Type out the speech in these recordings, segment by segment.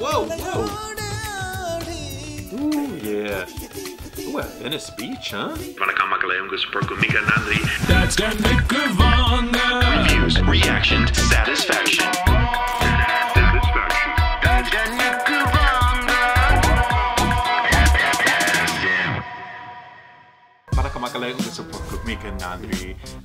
Whoa, whoa. Ooh, yeah. Ooh, a Venice Beach, huh? That's Nicavanga. Reviews, reaction, satisfaction. Satisfaction. That's Nicavanga.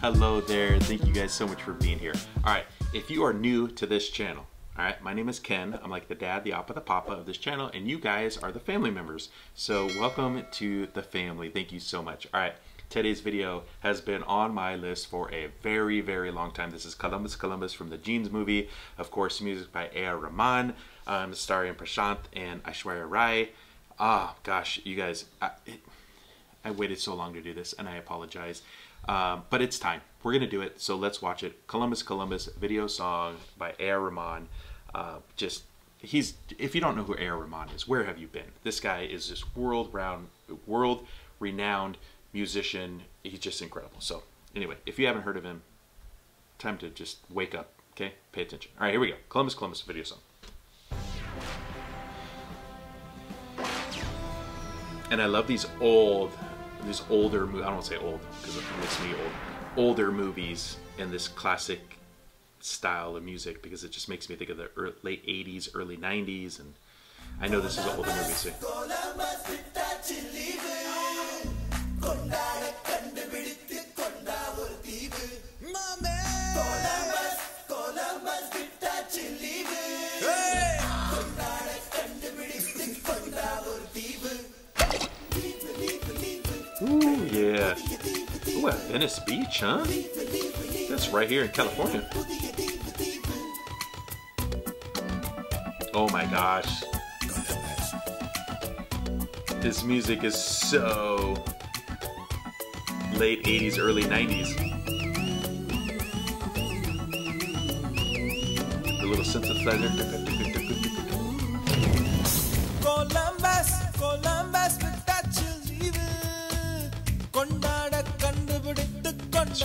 Hello there. Thank you guys so much for being here. All right, if you are new to this channel, all right, my name is Ken. I'm like the dad, the appa, the papa of this channel, and you guys are the family members. So welcome to the family. Thank you so much. All right, today's video has been on my list for a very, very long time. This is Columbus Columbus from the Jeans movie. Of course, music by A.R. Rahman, um, starring Prashanth and Aishwarya Rai. Ah, gosh, you guys, I, I waited so long to do this, and I apologize. Um, but it's time. We're gonna do it. So let's watch it. Columbus Columbus video song by A.R. Rahman. Uh, just he's if you don't know who A.R. Rahman is, where have you been? This guy is just world round, world renowned musician. He's just incredible. So anyway, if you haven't heard of him, time to just wake up. Okay, pay attention. All right, here we go. Columbus Columbus video song. and I love these old, these older. I don't want to say old because it makes me old. Older movies in this classic style of music because it just makes me think of the ear late '80s, early '90s, and I know this is an older movie. So. Ooh, at Venice Beach, huh? That's right here in California. Oh my gosh. This music is so late 80s, early 90s. The little synthesizer. This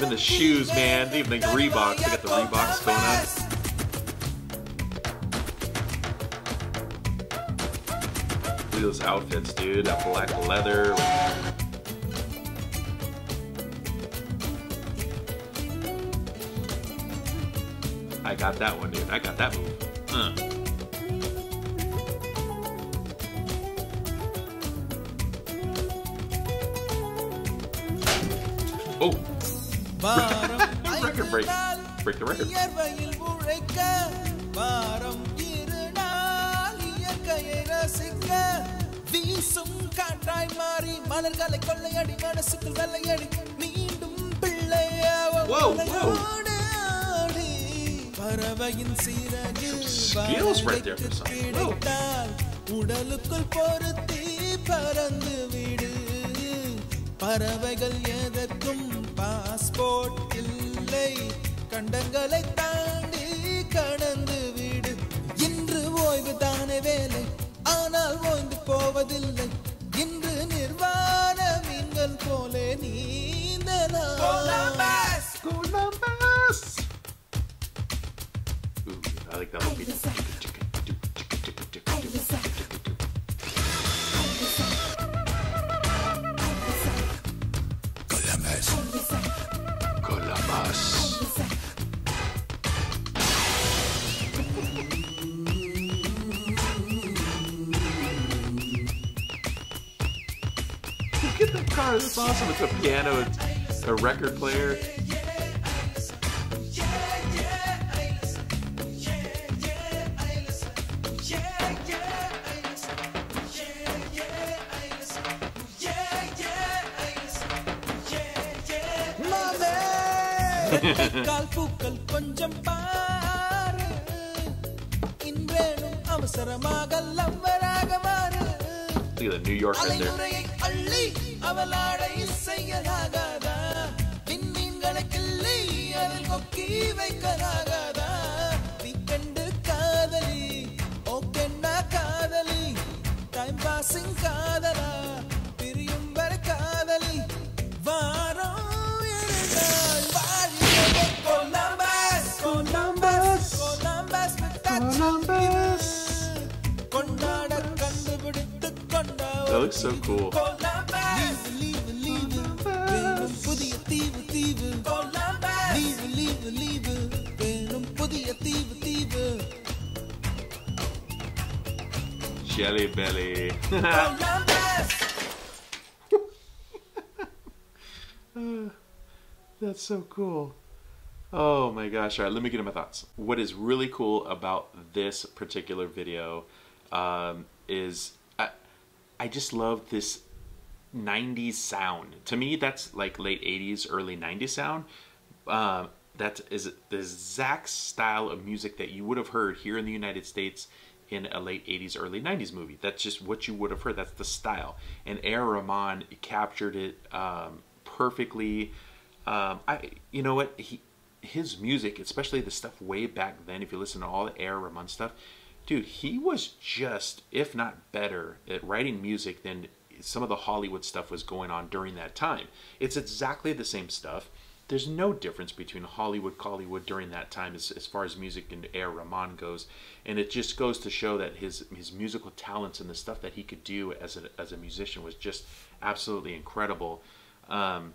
even the shoes, man. They even the Reeboks. They got the Reeboks going on. those outfits, dude. That black leather. I got that one, dude. I got that move. Uh. Oh. Record break. Break the record. வாரம் இரு நாள் இயற்கையை ரசிக்க வீசும் காற்றாய் மாறி மலர்களை கொள்ளையடி மனசுக்குள் வெள்ளையடி மீண்டும் பிள்ளையாவ Whoa, whoa. உலகோடு ஆடி பறவையின் something. Whoa. கிடைத்தால் உடலுக்குள் பொருத்தி பறந்து விடு பறவைகள் எதற்கும் பாஸ்போர்ட் இல்லை கண்டங்களை தாண்டி கடந்து விடு. இன்று ஓய்வு தானே வேலை ஆனால் ஓய்ந்து போவதில்லை. இன்று நிர்வாண மீன்கள் போலே நீந்தலாம் I like that whole get that car. That's awesome. It's a piano. It's a record player. Look at the New York right there. அவளாடை செய்யலாகாதா விண்மீன்களை கிள்ளி அதில் கொக்கி வைக்கலாகாதா வீக்கெண்டு காதலி ஓகேண்டா காதலி டைம் பாசிங் காதலா பிரியும் வரை காதலி. வாரம் கொலம்பஸ் கொலம்பஸ் கொலம்பஸ் கொண்டாட கண்டுபிடித்து கொண்டா That looks so cool. Jelly Belly. uh, that's so cool. Oh my gosh. All right, let me get in my thoughts. What is really cool about this particular video um, is I, I just love this 90s sound. To me, that's like late 80s, early 90s sound. Um, that is the exact style of music that you would have heard here in the United States in a late 80s, early 90s movie. That's just what you would have heard. That's the style. And A.R. Rahman captured it um, perfectly. Um, I, you know what? He, his music, especially the stuff way back then, if you listen to all the A.R. Rahman stuff, dude, he was just, if not better, at writing music than some of the Hollywood stuff was going on during that time. It's exactly the same stuff. There's no difference between Hollywood, Kollywood during that time as, as far as music and A.R. Rahman goes, and it just goes to show that his his musical talents and the stuff that he could do as a as a musician was just absolutely incredible. Um,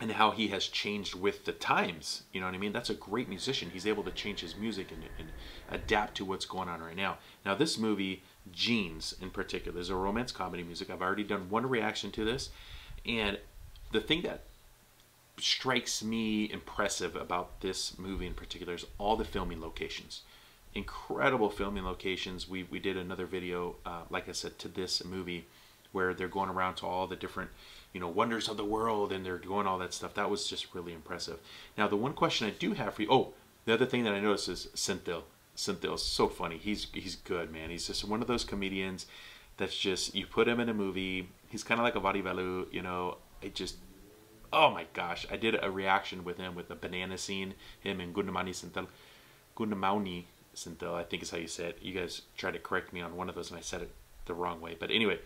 and how he has changed with the times. You know what I mean? That's a great musician. He's able to change his music and, and adapt to what's going on right now. Now, this movie, Jeans in particular, is a romance comedy music. I've already done one reaction to this. And the thing that strikes me impressive about this movie in particular is all the filming locations. Incredible filming locations. We, we did another video, uh, like I said, to this movie where they're going around to all the different you know wonders of the world and they're doing all that stuff that was just really impressive now the one question i do have for you oh the other thing that i noticed is Senthil. Senthil's so funny he's he's good man he's just one of those comedians that's just you put him in a movie he's kind of like a Vadivelu you know it just oh my gosh i did a reaction with him with the banana scene him and Goundamani Senthil. Goundamani Senthil, i think is how you say it you guys tried to correct me on one of those and i said it the wrong way but anyway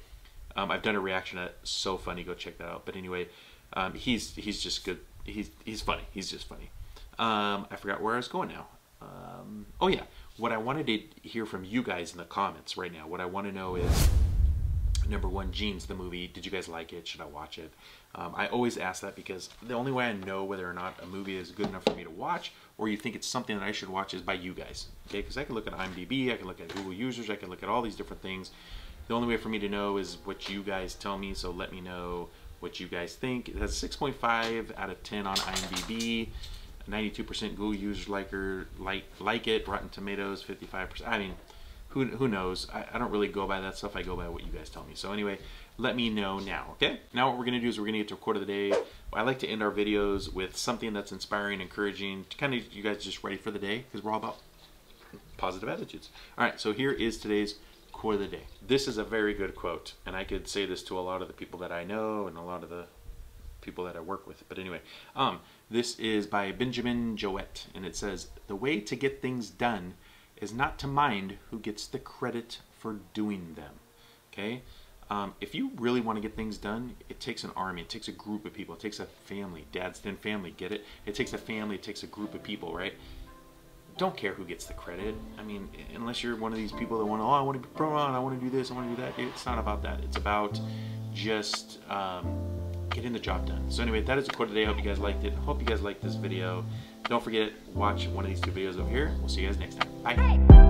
um, I've done a reaction it. So funny. Go check that out. But anyway, um, he's he's just good. He's he's funny. He's just funny. Um, I forgot where I was going now. Um, oh yeah, what I wanted to hear from you guys in the comments right now. What I want to know is number one, Jeans, the movie. Did you guys like it? Should I watch it? Um, I always ask that because the only way I know whether or not a movie is good enough for me to watch, or you think it's something that I should watch, is by you guys. Okay, because I can look at IMDb, I can look at Google users, I can look at all these different things. The only way for me to know is what you guys tell me, so let me know what you guys think. It has 6.5 out of 10 on IMDb. 92% Google users like her, like like it. Rotten Tomatoes 55%. I mean, who who knows? I, I don't really go by that stuff. I go by what you guys tell me. So anyway, let me know now. Okay. Now what we're gonna do is we're gonna get to a quote of the day. I like to end our videos with something that's inspiring, encouraging, to kind of you guys just ready for the day because we're all about positive attitudes. All right. So here is today's quote of the day. This is a very good quote, and I could say this to a lot of the people that I know and a lot of the people that I work with. But anyway, um, this is by Benjamin Jowett, and it says, "The way to get things done is not to mind who gets the credit for doing them." Okay. Um, if you really want to get things done, it takes an army, it takes a group of people, it takes a family. Dad's Den family, get it? It takes a family, it takes a group of people, right? don't care who gets the credit. I mean, unless you're one of these people that want, oh, I want to be pro on, I want to do this, I want to do that. It's not about that. It's about just um, getting the job done. So anyway, that is the quote today. I hope you guys liked it. Hope you guys liked this video. Don't forget, watch one of these two videos over here. We'll see you guys next time. Bye.